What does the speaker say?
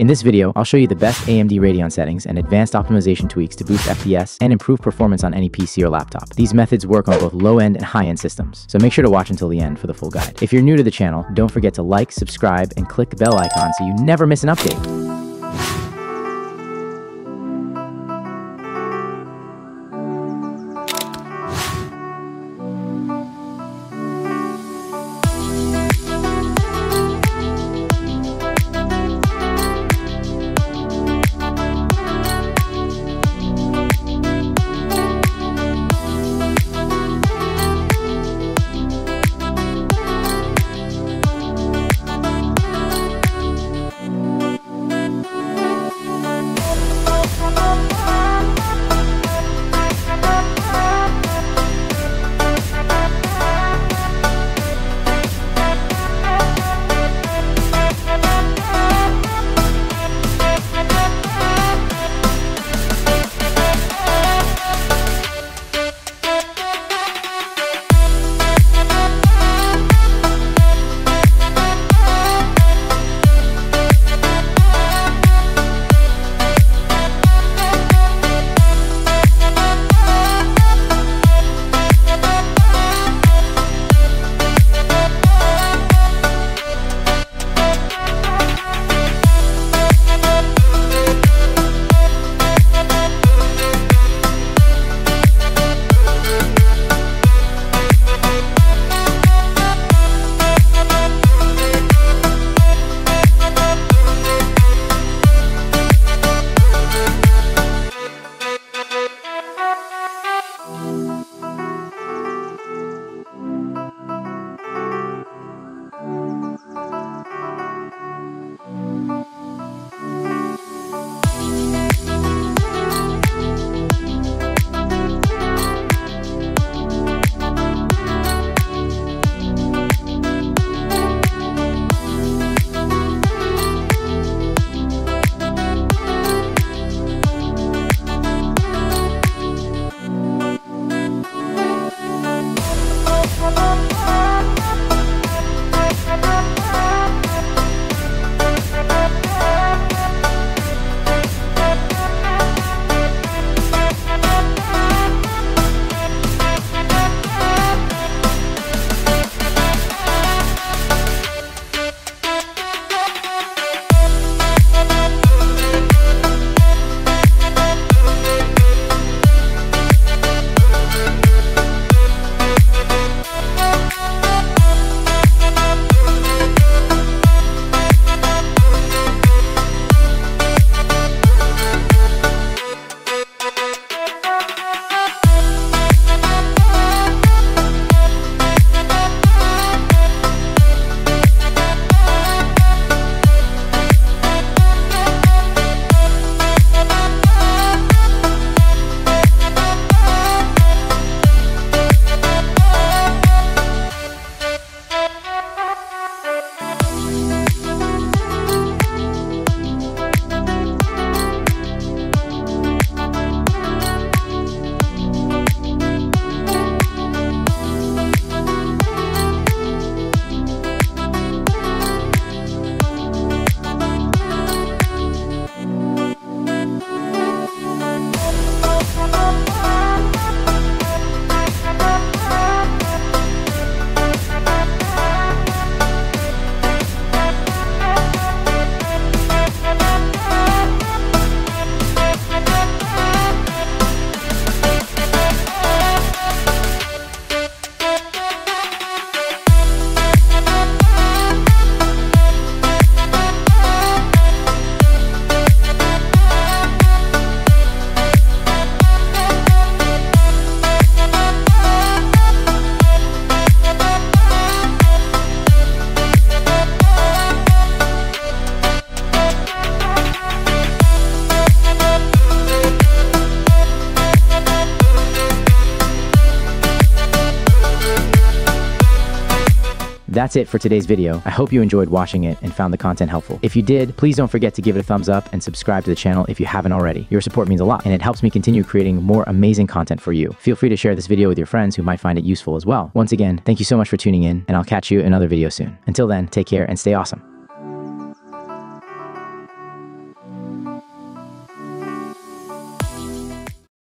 In this video, I'll show you the best AMD Radeon settings and advanced optimization tweaks to boost FPS and improve performance on any PC or laptop. These methods work on both low-end and high-end systems, so make sure to watch until the end for the full guide. If you're new to the channel, don't forget to like, subscribe, and click the bell icon so you never miss an update. That's it for today's video. I hope you enjoyed watching it and found the content helpful. If you did, please don't forget to give it a thumbs up and subscribe to the channel if you haven't already. Your support means a lot and it helps me continue creating more amazing content for you. Feel free to share this video with your friends who might find it useful as well. Once again, thank you so much for tuning in and I'll catch you in another video soon. Until then, take care and stay awesome.